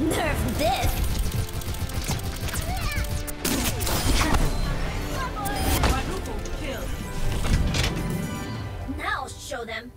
Nerf this! Now show them.